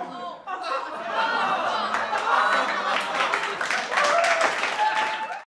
어.